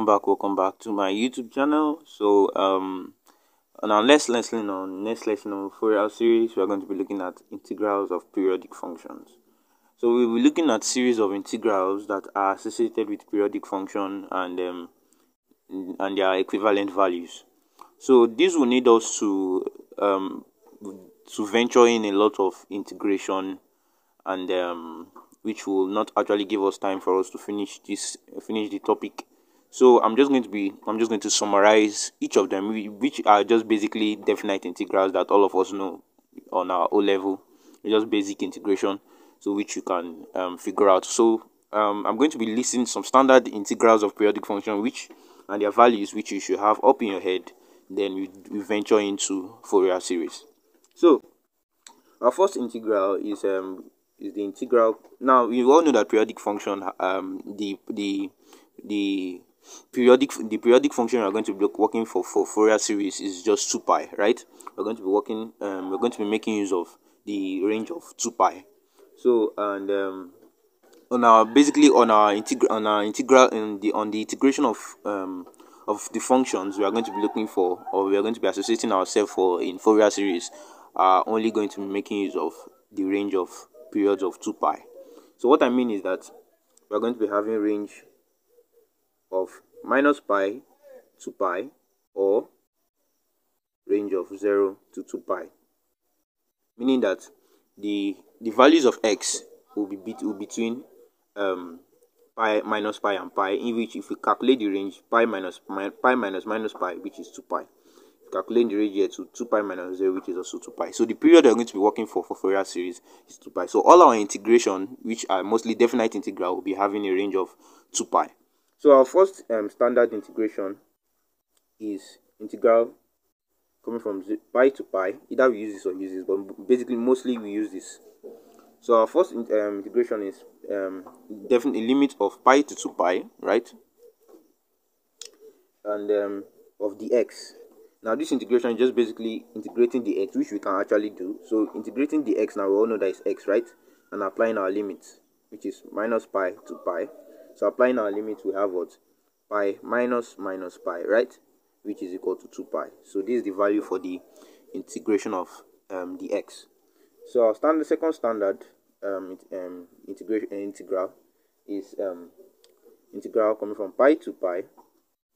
welcome back welcome back to my youtube channel. So um on our next lesson on next lesson on Fourier series we are going to be looking at integrals of periodic functions. So we'll be looking at series of integrals that are associated with periodic function and um and their equivalent values. So this will need us to um to venture in a lot of integration and um which will not actually give us time for us to finish this finish the topic so i'm just going to be i'm just going to summarize each of them which are just basically definite integrals that all of us know on our o level just basic integration so which you can um, figure out so um, i'm going to be listing some standard integrals of periodic function which and their values which you should have up in your head then we, we venture into fourier series so our first integral is um is the integral. Now you all know that periodic function, um, the the the periodic the periodic function we're going to be working for for Fourier series is just two pi, right? We're going to be working, um, we're going to be making use of the range of two pi. So and um, on our basically on our integral on our integral in the on the integration of um of the functions we are going to be looking for or we are going to be associating ourselves for in Fourier series are only going to be making use of the range of periods of 2 pi. So what I mean is that we're going to be having range of minus pi to pi or range of 0 to 2 pi. Meaning that the the values of x will be will between um, pi minus pi and pi in which if we calculate the range pi minus pi minus minus pi which is 2 pi. Calculate the range here to 2 pi minus 0 which is also 2 pi. So the period we're going to be working for for Fourier series is 2 pi. So all our integration which are mostly definite integral will be having a range of 2 pi so our first um, standard integration is integral coming from pi to pi either we use this or use this but basically mostly we use this so our first um, integration is um, definitely limit of pi to 2 pi right and um, of the x now this integration is just basically integrating the x, which we can actually do. So integrating the x, now we all know that is x, right? And applying our limits, which is minus pi to pi. So applying our limit, we have what? Pi minus minus pi, right? Which is equal to 2 pi. So this is the value for the integration of um, the x. So our standard, second standard um, um, integration uh, integral is um, integral coming from pi to pi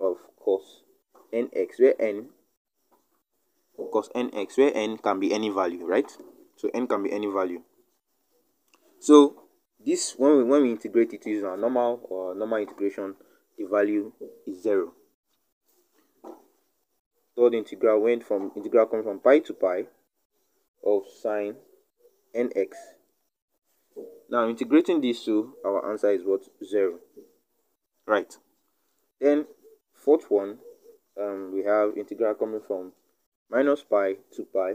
of cos nx, where n cos nx where n can be any value right so n can be any value so this when we when we integrate it using our normal or normal integration the value is zero. So the integral went from integral coming from pi to pi of sine nx now integrating these two our answer is what zero right then fourth one um, we have integral coming from minus pi to pi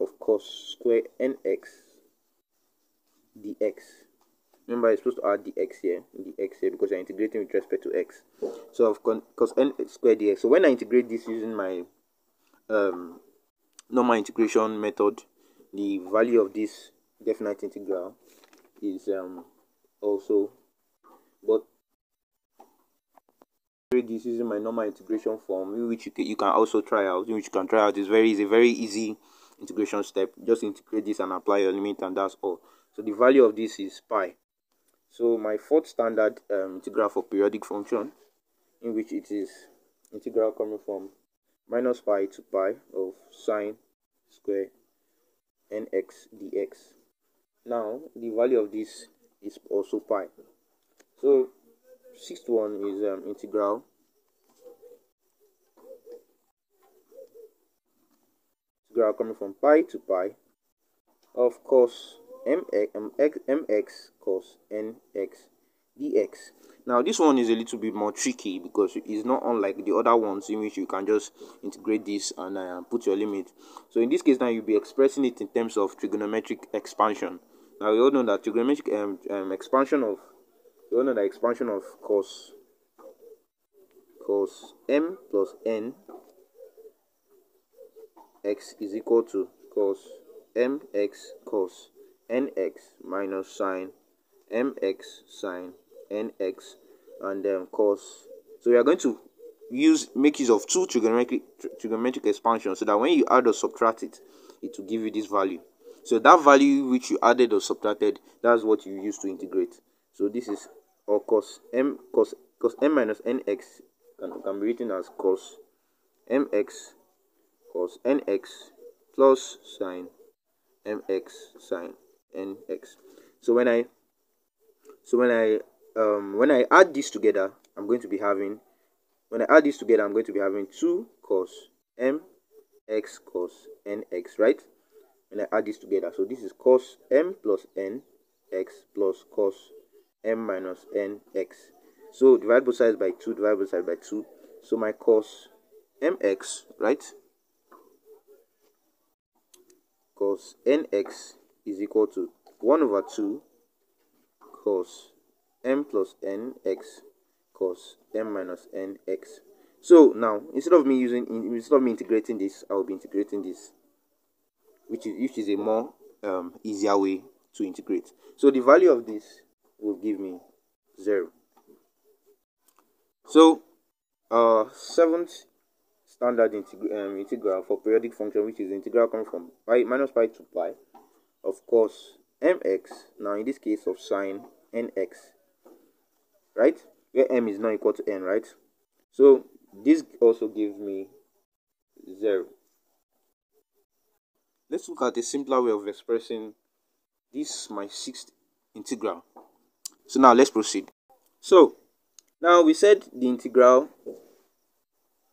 of cos square nx dx. Remember, it's supposed to add the x here, the x here, because you're integrating with respect to x. So of cos n squared dx. So when I integrate this using my um, normal integration method, the value of this definite integral is um, also, but this using my normal integration form which you can, you can also try out which you can try out is very easy very easy integration step just integrate this and apply your limit and that's all so the value of this is pi so my fourth standard um, integral for periodic function in which it is integral coming from minus pi to pi of sine square nx dx. Now the value of this is also pi. So sixth one is um, integral. Integral coming from pi to pi. Of cos mx, mx, mx cos nx dx now this one is a little bit more tricky because it's not unlike the other ones in which you can just integrate this and uh, put your limit. So in this case now you'll be expressing it in terms of trigonometric expansion. Now we all know that trigonometric um, um, expansion of we all know the expansion of cos cos m plus n x is equal to cos mx cos nx minus sine mx sine nx and then cos So we are going to use make use of two trigonometric trigonometric expansions so that when you add or subtract it, it will give you this value. So that value which you added or subtracted, that's what you use to integrate. So this is or cos m cos cos m minus nx can, can be written as cos mx cos nx plus sine mx sine nx. So when I so when I um when I add this together, I'm going to be having when I add this together, I'm going to be having 2 cos m x cos nx, right? When I add this together, so this is cos m plus n x plus cos m minus n x. So divide both sides by 2, divide both sides by 2. So my cos mx, right? Cos nx is equal to 1 over 2 cos m plus n x cos m minus n x. So now, instead of me using, instead of me integrating this, I will be integrating this, which is which is a more um, easier way to integrate. So the value of this will give me zero. So, uh, seventh standard integ um, integral for periodic function, which is integral coming from pi minus pi to pi, of cos, mx. Now in this case of sine nx, right? where m is not equal to n, right? So this also gives me 0. Let's look at a simpler way of expressing this my sixth integral. So now let's proceed. So now we said the integral.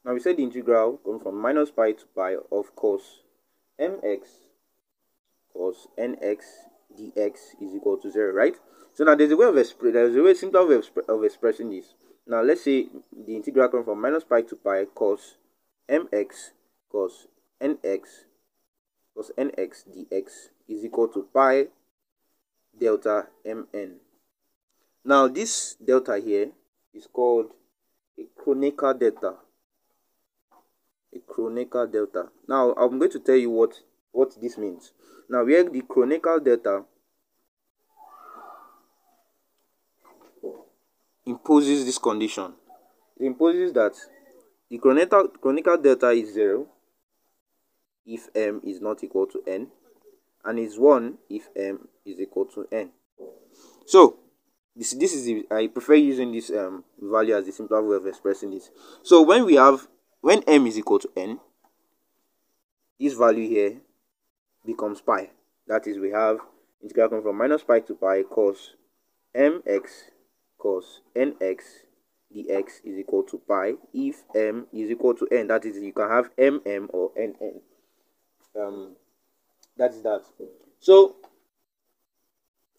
Now we said the integral going from minus pi to pi of cos mx cos nx dx is equal to 0, right? So now there's a way of there's a way simpler way of, of expressing this. Now let's say the integral comes from minus pi to pi cos mx cos nx cos nx dx is equal to pi delta mn. Now this delta here is called a Kronecker delta. A Kronecker delta. Now I'm going to tell you what what this means. Now where the Kronecker delta imposes this condition. It imposes that the Kronecker delta is 0 if m is not equal to n and is 1 if m is equal to n. So, this, this is the, I prefer using this um, value as the simpler way of expressing this. So when we have, when m is equal to n, this value here becomes pi. That is, we have integral from minus pi to pi cos mx cos nx dx is equal to pi if m is equal to n. That is, you can have mm or nn. Um, that is that. So,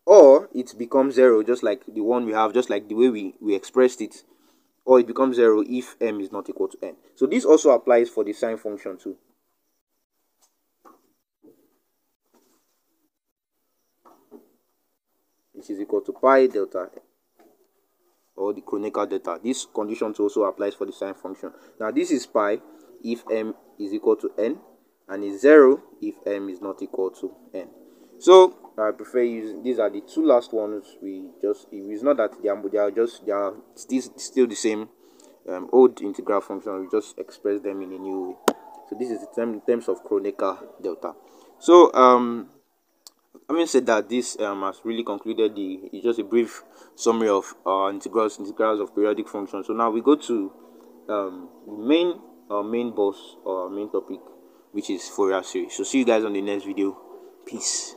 or it becomes zero, just like the one we have, just like the way we, we expressed it. Or it becomes zero if m is not equal to n. So this also applies for the sine function too. Which is equal to pi delta or the Kronecker delta. This condition also applies for the sine function. Now this is pi if m is equal to n and is 0 if m is not equal to n. So I prefer using these are the two last ones we just it's not that they are, they are just they are still, still the same um, old integral function we just express them in a new way. So this is the term in terms of Kronecker delta. So um having said that, this um, has really concluded the it's just a brief summary of uh, integrals integrals of periodic functions. So now we go to um, main our main boss or main topic, which is Fourier series. So see you guys on the next video. Peace.